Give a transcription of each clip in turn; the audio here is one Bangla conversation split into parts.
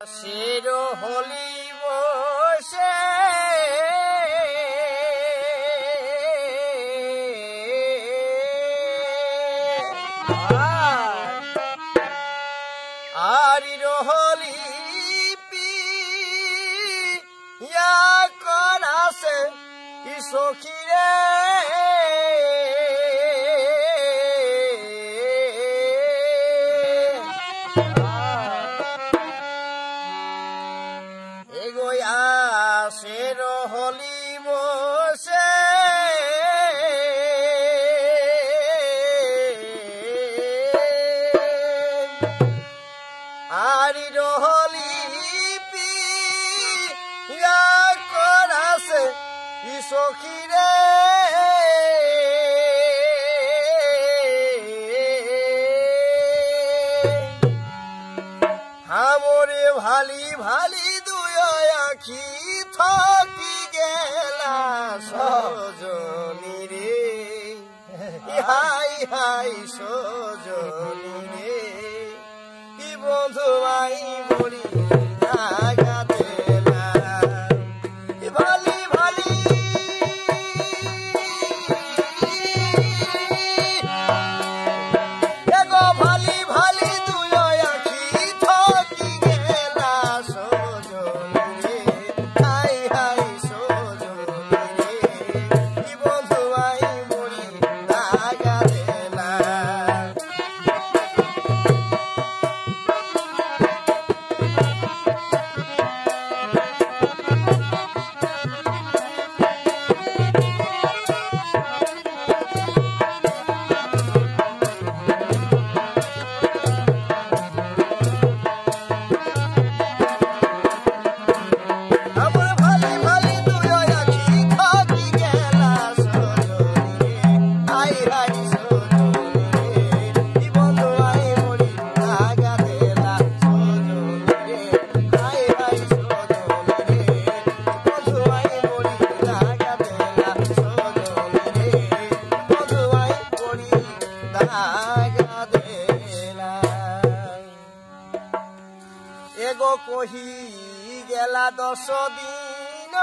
শির হলি বসে আর রহলি পিয়া কন আছে সখী রে ভালি দুয় আখি থাকি গেলা সজনী রে। হাই হাই সজনী রে। বন্ধু আই বলি দশ দিন।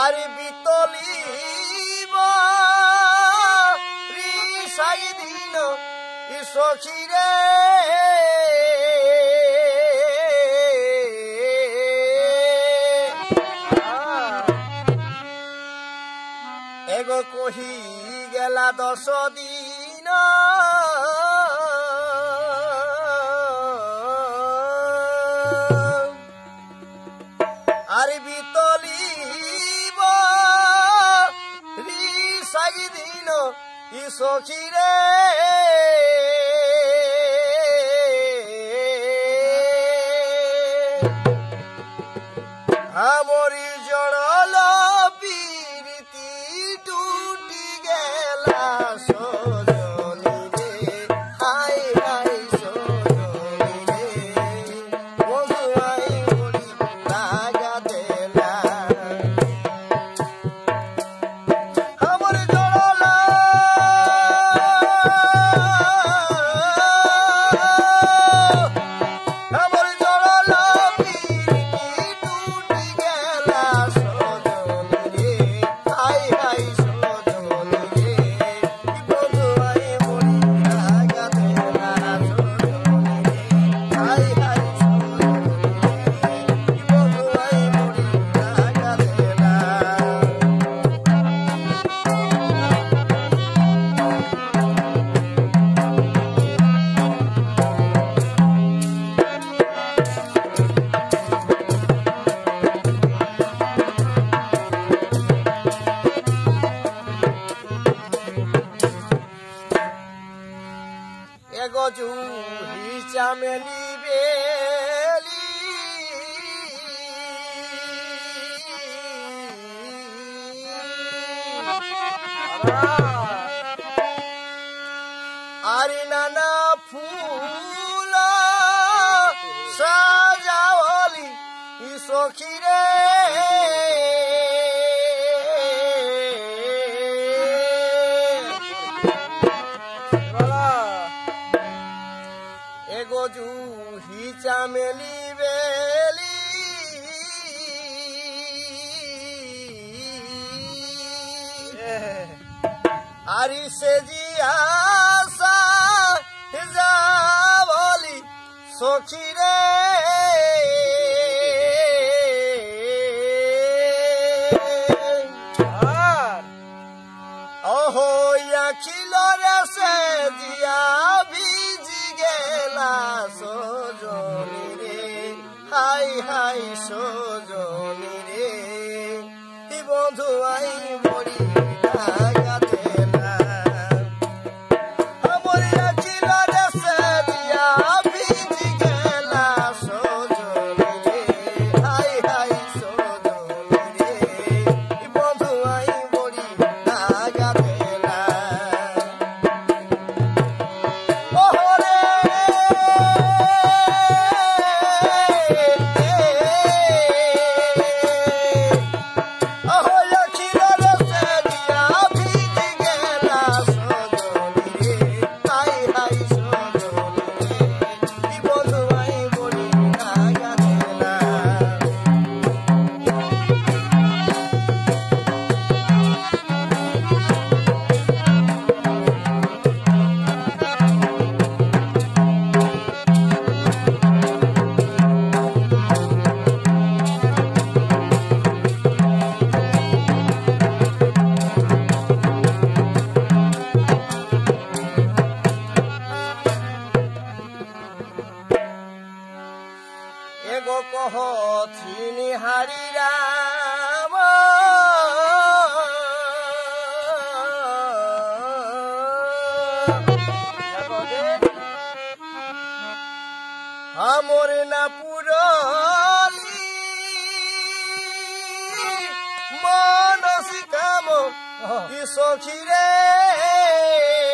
আর বিতলি সখী রে একাদশ দিন। আর বিতলিব সাই দিন ই সখিরে আমরি জড়লা চামেলি বেলি আরে নানা ফুল সাজাওলি সখী রে আরি সে জি আসা সখী রে। আর রে সে জিয়া ভিজি গেলা সজনি রে। হাই হাই সজনি এগো কহ চিনি হারি রাম। আমর না পুরলি। মানসি কাম সখী রে।